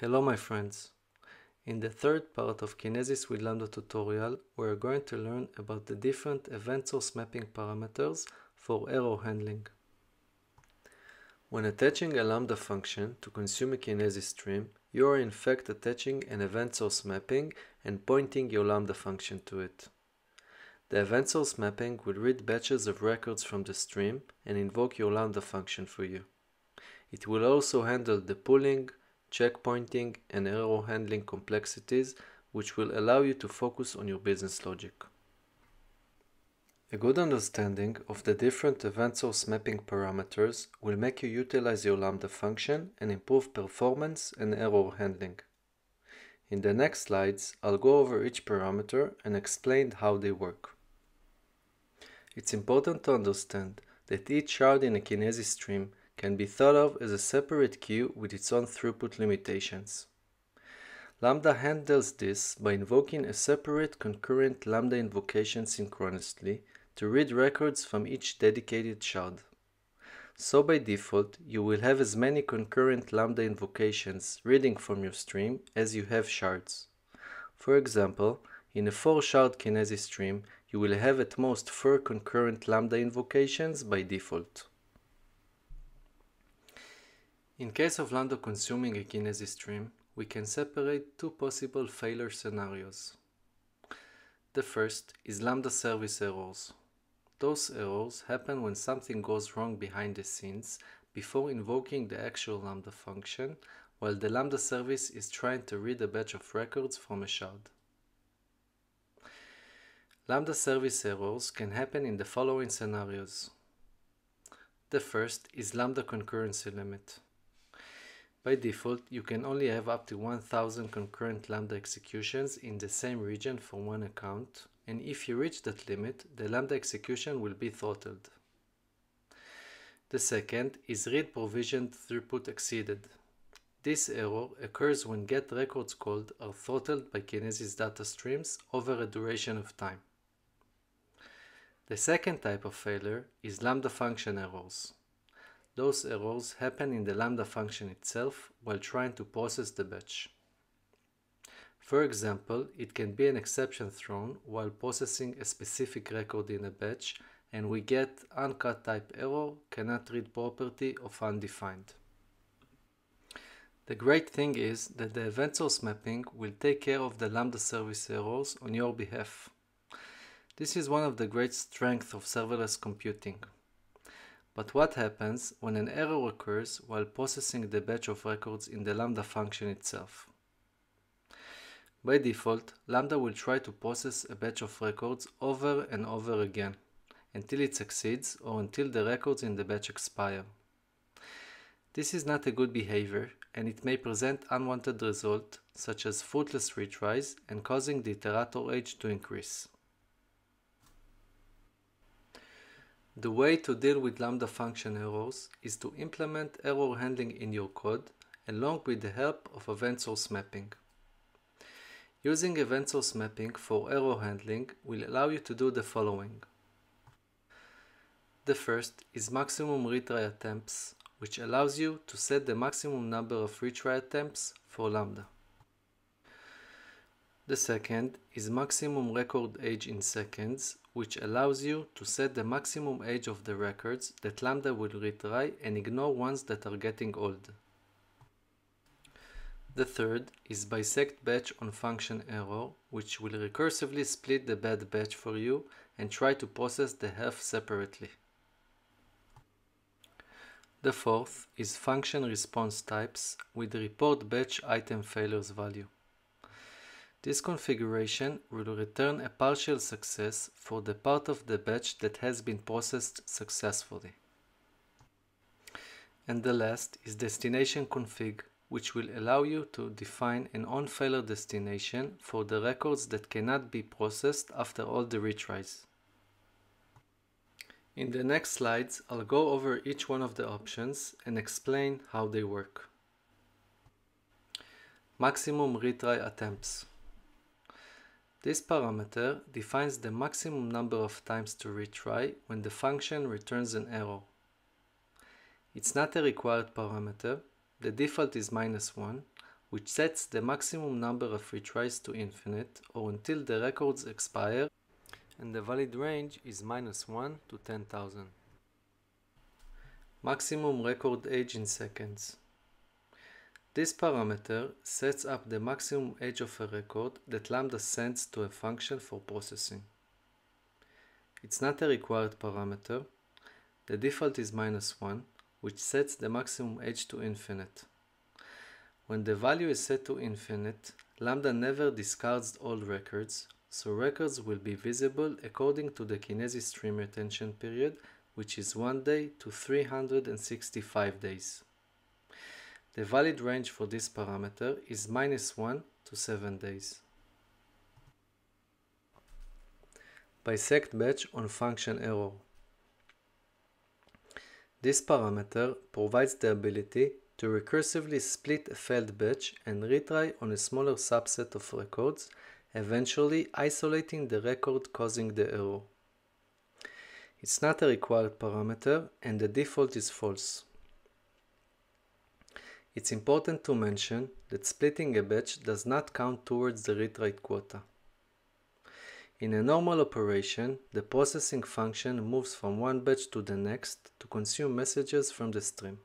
Hello my friends. In the third part of Kinesis with Lambda tutorial, we are going to learn about the different event source mapping parameters for error handling. When attaching a Lambda function to consume a Kinesis stream, you are in fact attaching an event source mapping and pointing your Lambda function to it. The event source mapping will read batches of records from the stream and invoke your Lambda function for you. It will also handle the polling, checkpointing, and error handling complexities, which will allow you to focus on your business logic. A good understanding of the different event source mapping parameters will make you utilize your Lambda function and improve performance and error handling. In the next slides, I'll go over each parameter and explain how they work. It's important to understand that each shard in a Kinesis stream can be thought of as a separate queue with its own throughput limitations. Lambda handles this by invoking a separate concurrent Lambda invocation synchronously to read records from each dedicated shard. So by default, you will have as many concurrent Lambda invocations reading from your stream as you have shards. For example, in a 4 shard Kinesis stream, you will have at most 4 concurrent Lambda invocations by default. In case of Lambda consuming a Kinesis stream, we can separate two possible failure scenarios. The first is Lambda service errors. Those errors happen when something goes wrong behind the scenes before invoking the actual Lambda function, while the Lambda service is trying to read a batch of records from a shard. Lambda service errors can happen in the following scenarios. The first is Lambda concurrency limit. By default, you can only have up to 1000 concurrent Lambda executions in the same region for one account, and if you reach that limit, the Lambda execution will be throttled. The second is read provisioned throughput exceeded. This error occurs when get records called are throttled by Kinesis data streams over a duration of time. The second type of failure is Lambda function errors. Those errors happen in the Lambda function itself while trying to process the batch. For example, it can be an exception thrown while processing a specific record in a batch and we get Uncaught TypeError cannot read property of undefined. The great thing is that the event source mapping will take care of the Lambda service errors on your behalf. This is one of the great strengths of serverless computing. But what happens when an error occurs while processing the batch of records in the Lambda function itself? By default, Lambda will try to process a batch of records over and over again until it succeeds or until the records in the batch expire. This is not a good behavior and it may present unwanted results such as fruitless retries and causing the iterator age to increase. The way to deal with Lambda function errors is to implement error handling in your code along with the help of event source mapping. Using event source mapping for error handling will allow you to do the following. The first is maximum retry attempts, which allows you to set the maximum number of retry attempts for Lambda. The second is maximum record age in seconds, which allows you to set the maximum age of the records that Lambda will retry and ignore ones that are getting old. The third is bisect batch on function error, which will recursively split the bad batch for you and try to process the half separately. The fourth is function response types with report batch item failures value. This configuration will return a partial success for the part of the batch that has been processed successfully. And the last is destination config, which will allow you to define an on-failure destination for the records that cannot be processed after all the retries. In the next slides, I'll go over each one of the options and explain how they work. Maximum retry attempts. This parameter defines the maximum number of times to retry when the function returns an error. It's not a required parameter, the default is minus 1, which sets the maximum number of retries to infinite or until the records expire and the valid range is minus 1 to 10,000. Maximum record age in seconds. This parameter sets up the maximum age of a record that Lambda sends to a function for processing. It's not a required parameter. The default is minus 1, which sets the maximum age to infinite. When the value is set to infinite, Lambda never discards all records, so records will be visible according to the Kinesis stream retention period, which is 1 day to 365 days. The valid range for this parameter is minus 1 to 7 days. Bisect batch on function error. This parameter provides the ability to recursively split a failed batch and retry on a smaller subset of records, eventually isolating the record causing the error. It's not a required parameter and the default is false. It's important to mention that splitting a batch does not count towards the read-write quota. In a normal operation, the processing function moves from one batch to the next to consume messages from the stream.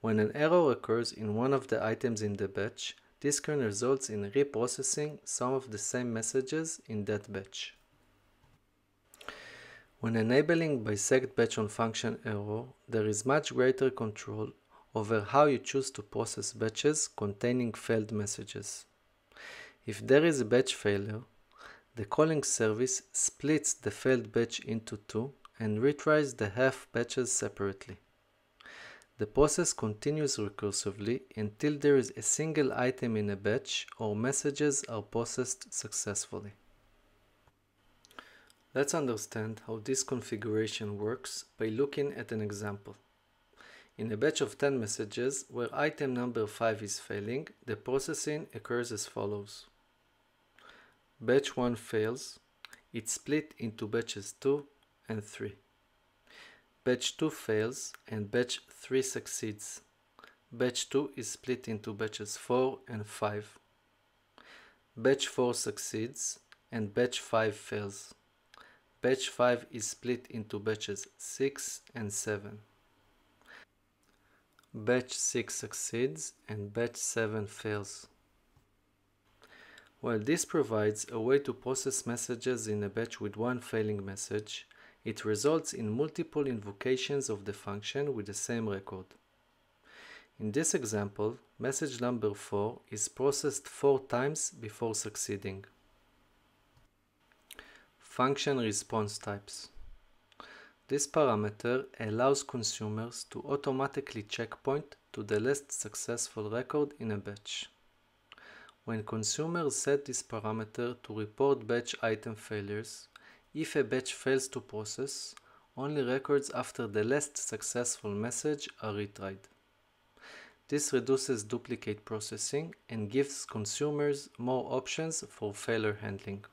When an error occurs in one of the items in the batch, this can result in reprocessing some of the same messages in that batch. When enabling bisect batch on function error, there is much greater control over how you choose to process batches containing failed messages. If there is a batch failure, the calling service splits the failed batch into two and retries the half batches separately. The process continues recursively until there is a single item in a batch or messages are processed successfully. Let's understand how this configuration works by looking at an example. In a batch of 10 messages where item number 5 is failing, the processing occurs as follows. Batch 1 fails, it's split into batches 2 and 3. Batch 2 fails and batch 3 succeeds. Batch 2 is split into batches 4 and 5. Batch 4 succeeds and batch 5 fails. Batch 5 is split into batches 6 and 7 batch 6 succeeds and batch 7 fails. While this provides a way to process messages in a batch with one failing message, it results in multiple invocations of the function with the same record. In this example, message number 4 is processed 4 times before succeeding. Function response types this parameter allows consumers to automatically checkpoint to the last successful record in a batch. When consumers set this parameter to report batch item failures, if a batch fails to process, only records after the last successful message are retried. This reduces duplicate processing and gives consumers more options for failure handling.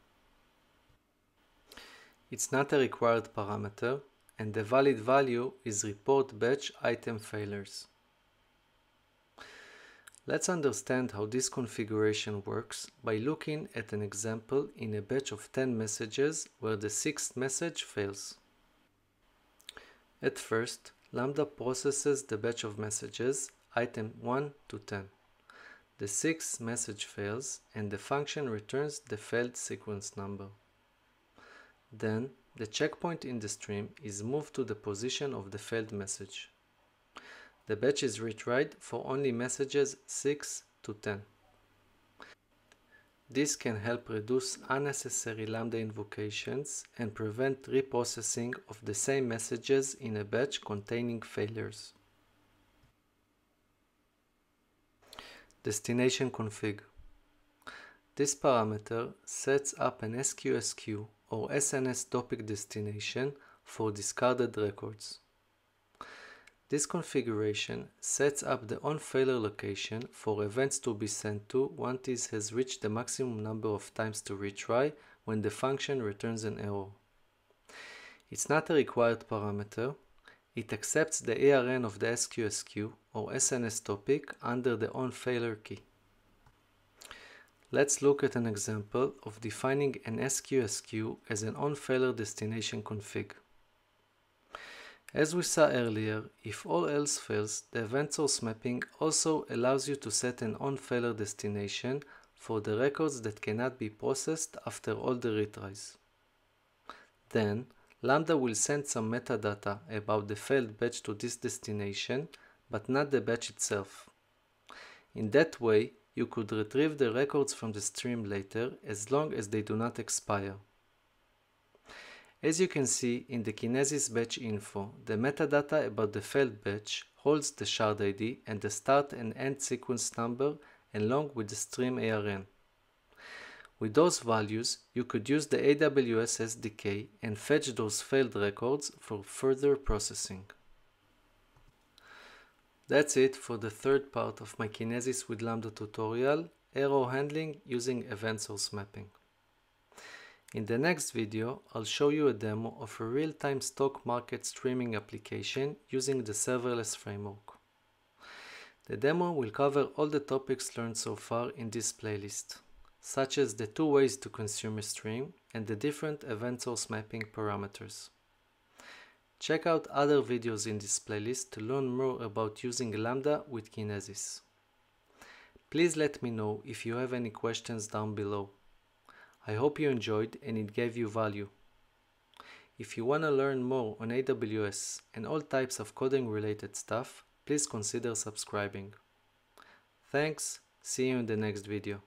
It's not a required parameter, and the valid value is report batch item failures. Let's understand how this configuration works by looking at an example in a batch of 10 messages where the sixth message fails. At first, Lambda processes the batch of messages, item 1 to 10. The sixth message fails and the function returns the failed sequence number. Then, the checkpoint in the stream is moved to the position of the failed message. The batch is retried for only messages 6 to 10. This can help reduce unnecessary Lambda invocations and prevent reprocessing of the same messages in a batch containing failures. Destination config. This parameter sets up an SQS queue or SNS topic destination for discarded records. This configuration sets up the on-failure location for events to be sent to once it has reached the maximum number of times to retry when the function returns an error. It's not a required parameter, it accepts the ARN of the SQS queue or SNS topic under the on-failure key. Let's look at an example of defining an SQS queue as an on-failure destination config. As we saw earlier, if all else fails, the event source mapping also allows you to set an on-failure destination for the records that cannot be processed after all the retries. Then, Lambda will send some metadata about the failed batch to this destination, but not the batch itself. In that way, you could retrieve the records from the stream later as long as they do not expire. As you can see in the Kinesis batch info, the metadata about the failed batch holds the shard ID and the start and end sequence number along with the stream ARN. With those values, you could use the AWS SDK and fetch those failed records for further processing. That's it for the third part of my Kinesis with Lambda tutorial, error handling using event source mapping. In the next video, I'll show you a demo of a real-time stock market streaming application using the serverless framework. The demo will cover all the topics learned so far in this playlist, such as the two ways to consume a stream and the different event source mapping parameters. Check out other videos in this playlist to learn more about using Lambda with Kinesis. Please let me know if you have any questions down below. I hope you enjoyed and it gave you value. If you want to learn more on AWS and all types of coding related stuff, please consider subscribing. Thanks, see you in the next video.